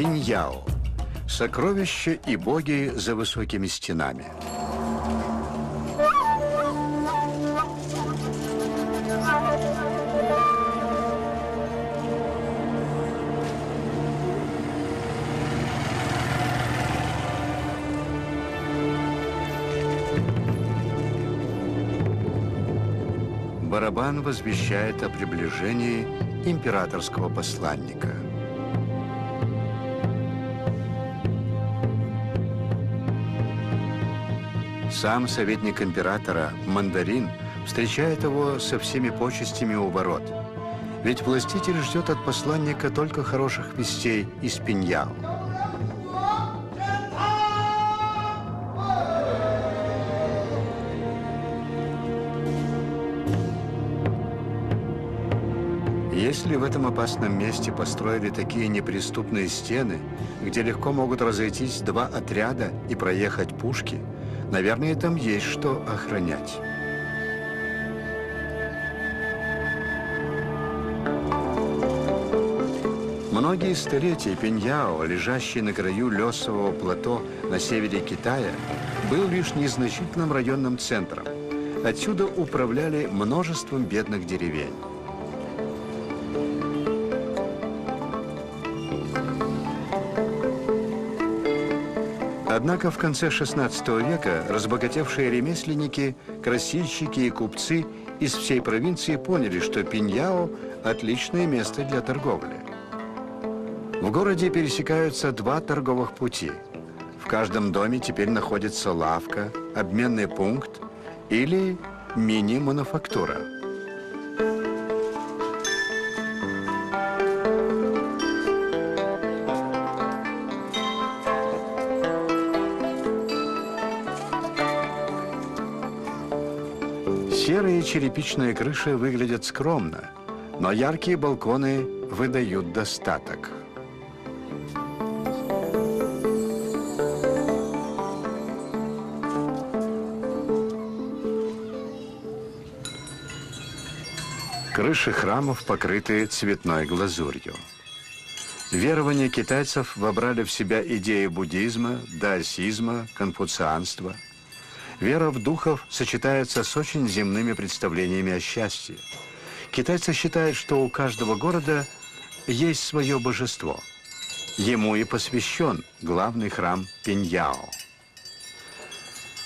Пиньяо. Сокровища и боги за высокими стенами. Барабан возвещает о приближении императорского посланника. Сам советник императора, Мандарин, встречает его со всеми почестями у ворот. Ведь властитель ждет от посланника только хороших вестей из Пиньяо. Если в этом опасном месте построили такие неприступные стены, где легко могут разойтись два отряда и проехать пушки, наверное, там есть что охранять. Многие столетия Пеньяо, лежащий на краю лесового плато на севере Китая, был лишь незначительным районным центром. Отсюда управляли множеством бедных деревень. Однако в конце XVI века разбогатевшие ремесленники, красильщики и купцы из всей провинции поняли, что Пиньяо – отличное место для торговли. В городе пересекаются два торговых пути. В каждом доме теперь находится лавка, обменный пункт или мини-мануфактура. Серые черепичные крыши выглядят скромно, но яркие балконы выдают достаток. Крыши храмов покрыты цветной глазурью. Верования китайцев вобрали в себя идеи буддизма, даосизма, конфуцианства – Вера в духов сочетается с очень земными представлениями о счастье. Китайцы считают, что у каждого города есть свое божество. Ему и посвящен главный храм Пиньяо.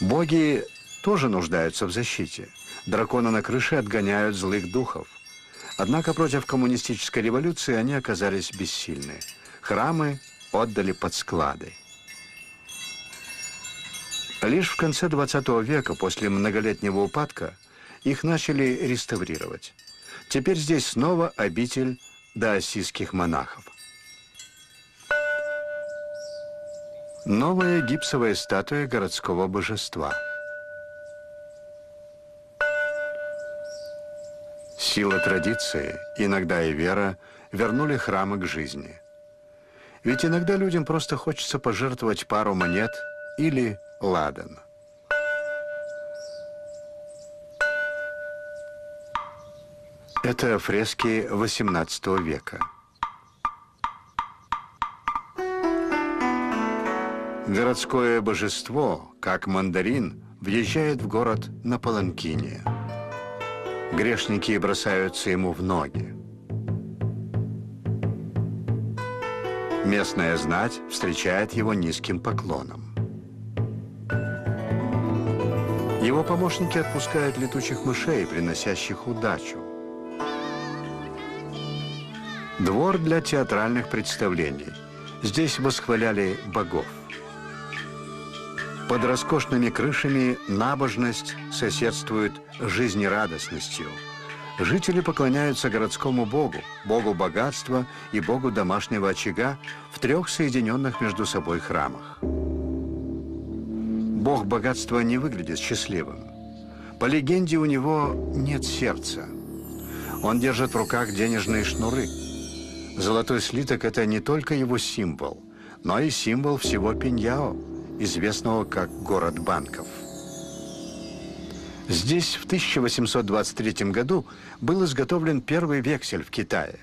Боги тоже нуждаются в защите. Драконы на крыше отгоняют злых духов. Однако против коммунистической революции они оказались бессильны. Храмы отдали под склады. Лишь в конце 20 века, после многолетнего упадка, их начали реставрировать. Теперь здесь снова обитель даосийских монахов. Новая гипсовая статуя городского божества. Сила традиции, иногда и вера, вернули храмы к жизни. Ведь иногда людям просто хочется пожертвовать пару монет или ладан. Это фрески XVIII века. Городское божество, как мандарин, въезжает в город на паланкине. Грешники бросаются ему в ноги. Местная знать встречает его низким поклоном. Его помощники отпускают летучих мышей, приносящих удачу. Двор для театральных представлений. Здесь восхваляли богов. Под роскошными крышами набожность соседствует жизнерадостностью. Жители поклоняются городскому богу, богу богатства и богу домашнего очага в трех соединенных между собой храмах. Бог богатства не выглядит счастливым. По легенде, у него нет сердца. Он держит в руках денежные шнуры. Золотой слиток – это не только его символ, но и символ всего Пиньяо, известного как город банков. Здесь в 1823 году был изготовлен первый вексель в Китае.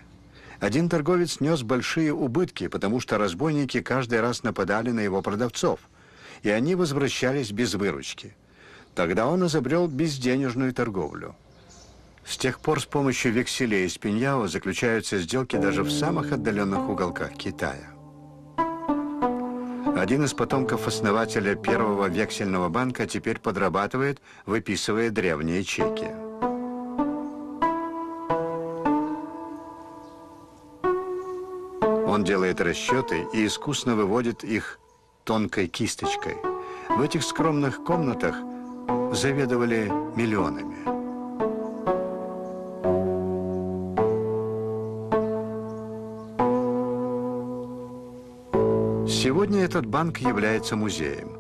Один торговец нес большие убытки, потому что разбойники каждый раз нападали на его продавцов, и они возвращались без выручки. Тогда он изобрел безденежную торговлю. С тех пор с помощью векселей из пиньяо заключаются сделки даже в самых отдаленных уголках Китая. Один из потомков основателя первого вексельного банка теперь подрабатывает, выписывая древние чеки. Он делает расчеты и искусно выводит их тонкой кисточкой. В этих скромных комнатах заведовали миллионами. Сегодня этот банк является музеем.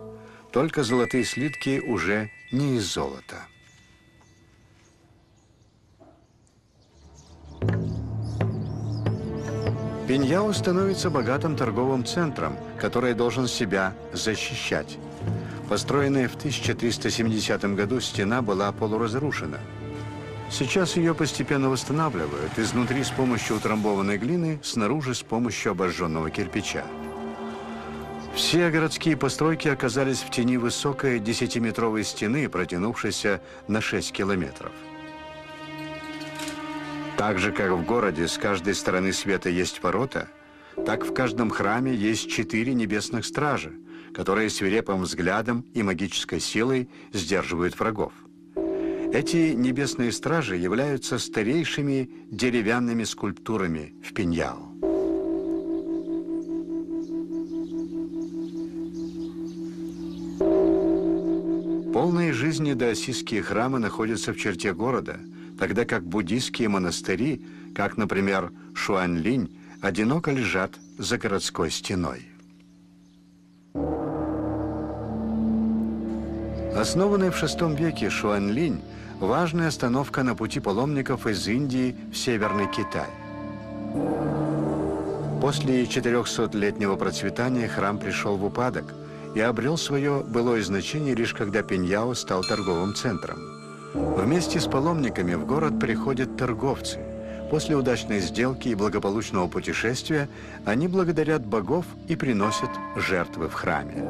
Только золотые слитки уже не из золота. Пиньяо становится богатым торговым центром, который должен себя защищать. Построенная в 1370 году стена была полуразрушена. Сейчас ее постепенно восстанавливают, изнутри с помощью утрамбованной глины, снаружи с помощью обожженного кирпича. Все городские постройки оказались в тени высокой десятиметровой стены, протянувшейся на 6 километров. Так же, как в городе с каждой стороны света есть ворота, так в каждом храме есть четыре небесных стража, которые свирепым взглядом и магической силой сдерживают врагов. Эти небесные стражи являются старейшими деревянными скульптурами в Пиньяо. Полные жизни даосистские храмы находятся в черте города – тогда как буддийские монастыри, как, например, Шуанлинь, одиноко лежат за городской стеной. Основанный в VI веке Шуанлинь – важная остановка на пути паломников из Индии в Северный Китай. После 400-летнего процветания храм пришел в упадок и обрел свое былое значение лишь когда Пеньяо стал торговым центром. Вместе с паломниками в город приходят торговцы. После удачной сделки и благополучного путешествия они благодарят богов и приносят жертвы в храме.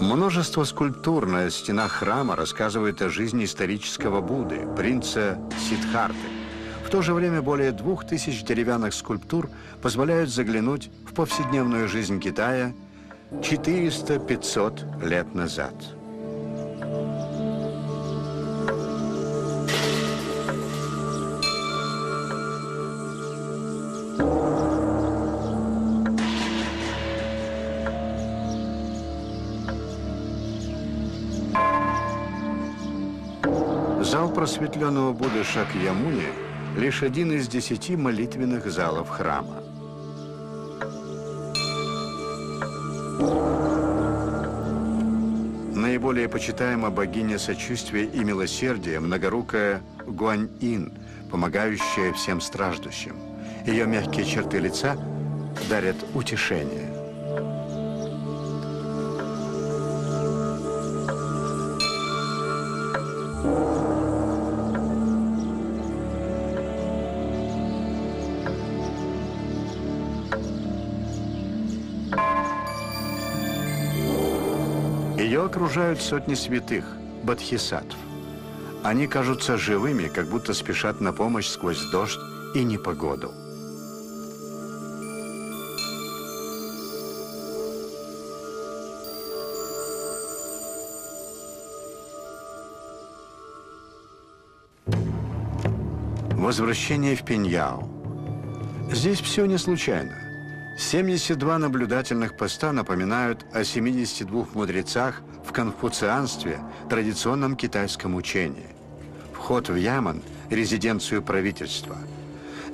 Множество скульптур на стенах храма рассказывает о жизни исторического Будды, принца Сидхарты. В то же время более двух тысяч деревянных скульптур позволяют заглянуть в повседневную жизнь Китая 400-500 лет назад. Зал просветленного Будды Шакьямуни – лишь один из десяти молитвенных залов храма. Наиболее почитаема богиня сочувствия и милосердия, многорукая Гуань-Ин, помогающая всем страждущим. Ее мягкие черты лица дарят утешение. Ее окружают сотни святых, бодхисаттв. Они кажутся живыми, как будто спешат на помощь сквозь дождь и непогоду. Возвращение в Пеньяо. Здесь все не случайно. 72 наблюдательных поста напоминают о 72 мудрецах конфуцианстве, традиционном китайском учении. Вход в Яман – резиденцию правительства.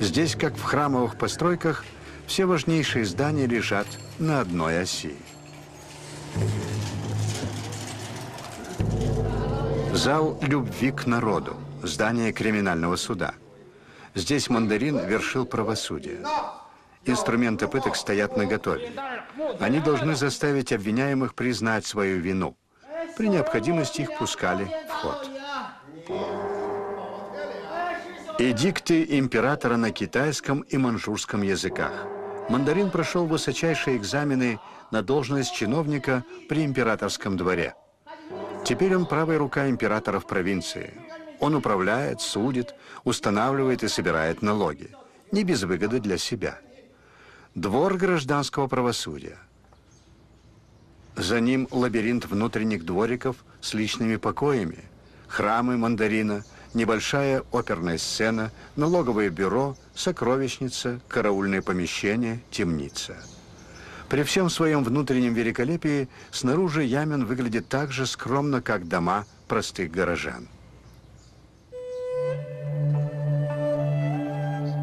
Здесь, как в храмовых постройках, все важнейшие здания лежат на одной оси. Зал любви к народу, здание криминального суда. Здесь мандарин вершил правосудие. Инструменты пыток стоят наготове. Они должны заставить обвиняемых признать свою вину. При необходимости их пускали в ход. Эдикты императора на китайском и манчжурском языках. Мандарин прошел высочайшие экзамены на должность чиновника при императорском дворе. Теперь он правая рука императора в провинции. Он управляет, судит, устанавливает и собирает налоги. Не без выгоды для себя. Двор гражданского правосудия. За ним лабиринт внутренних двориков с личными покоями, храмы мандарина – небольшая оперная сцена, налоговое бюро, сокровищница, караульное помещение, темница. При всем своем внутреннем великолепии снаружи Ямен выглядит так же скромно, как дома простых горожан.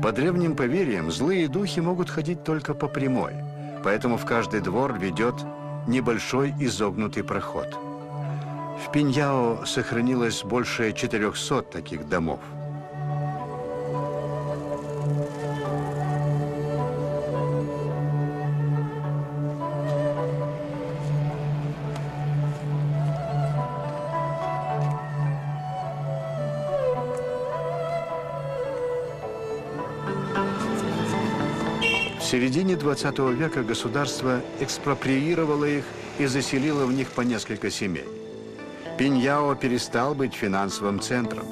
По древним поверьям, злые духи могут ходить только по прямой, поэтому в каждый двор ведет небольшой изогнутый проход – в Пиньяо сохранилось больше 400 таких домов. Середине 20 века государство экспроприировало их и заселило в них по несколько семей. Пиньяо перестал быть финансовым центром.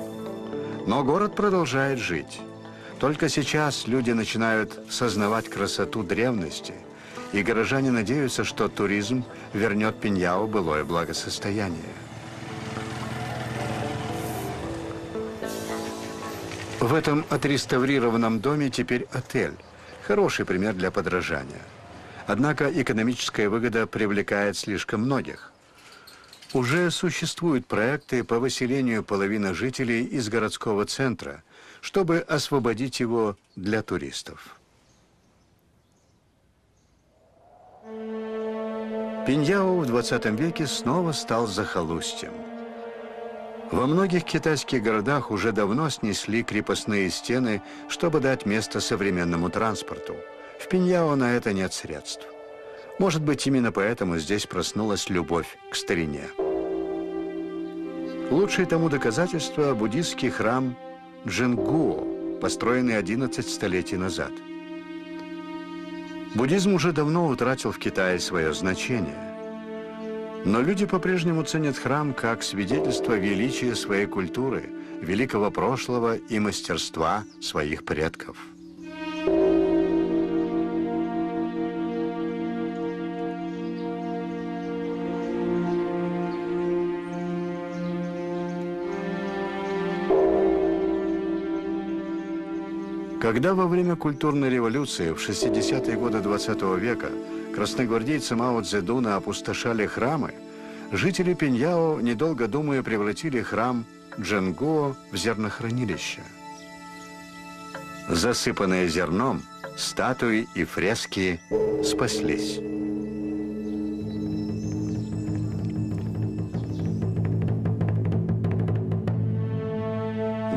Но город продолжает жить. Только сейчас люди начинают сознавать красоту древности, и горожане надеются, что туризм вернет Пиньяо былое благосостояние. В этом отреставрированном доме теперь отель. Хороший пример для подражания. Однако экономическая выгода привлекает слишком многих. Уже существуют проекты по выселению половины жителей из городского центра, чтобы освободить его для туристов. Пиньяо в 20 веке снова стал захолустьем. Во многих китайских городах уже давно снесли крепостные стены, чтобы дать место современному транспорту. В Пиньяо на это нет средств. Может быть, именно поэтому здесь проснулась любовь к старине. Лучшее тому доказательство – буддийский храм Джингуо, построенный 11 столетий назад. Буддизм уже давно утратил в Китае свое значение. Но люди по-прежнему ценят храм как свидетельство величия своей культуры, великого прошлого и мастерства своих предков. Когда во время культурной революции в 60-е годы 20 -го века красногвардейцы Мао Цзэдуна опустошали храмы, жители Пиньяо, недолго думая, превратили храм Дженгуо в зернохранилище. Засыпанные зерном, статуи и фрески спаслись.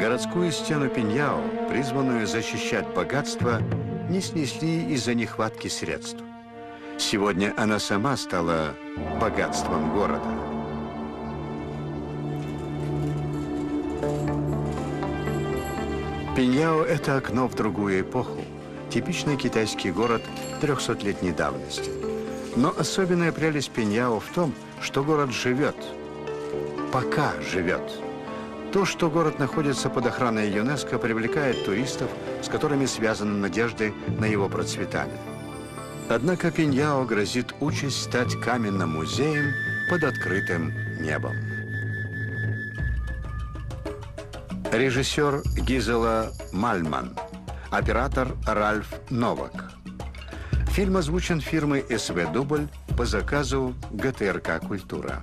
Городскую стену Пиньяо, призванную защищать богатство, не снесли из-за нехватки средств. Сегодня она сама стала богатством города. Пиньяо – это окно в другую эпоху. Типичный китайский город 300-летней давности. Но особенная прелесть Пиньяо в том, что город живет. Пока живет. То, что город находится под охраной ЮНЕСКО, привлекает туристов, с которыми связаны надежды на его процветание. Однако Пиньяо грозит участь стать каменным музеем под открытым небом. Режиссер Гизела Мальман, оператор Ральф Новак. Фильм озвучен фирмой СВ «Дубль» по заказу ГТРК «Культура».